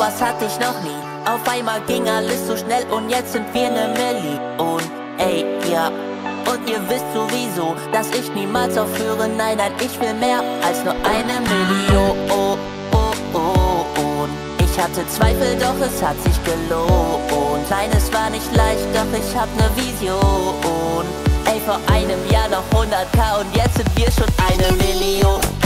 sowas hatte ich noch nie. Auf einmal ging alles so schnell und jetzt sind wir ne Milli. Und ey, ja. Und ihr wisst sowieso, dass ich niemals aufhöre. Nein, nein, ich will mehr als nur eine Million. Oh, oh, oh, oh. ich hatte Zweifel, doch es hat sich gelohnt. Nein, es war nicht leicht, doch ich hab ne Vision. Ey, vor einem Jahr noch 100k und jetzt sind wir schon eine Million. Oh,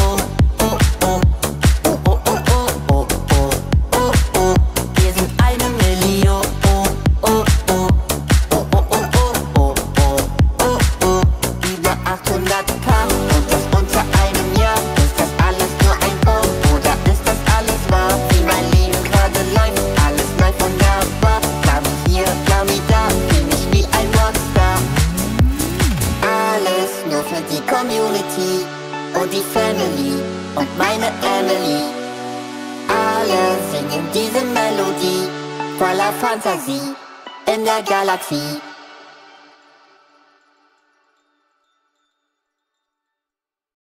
Community und die Family und meine Emily. Alle singen diese Melodie voller Fantasie in der Galaxie.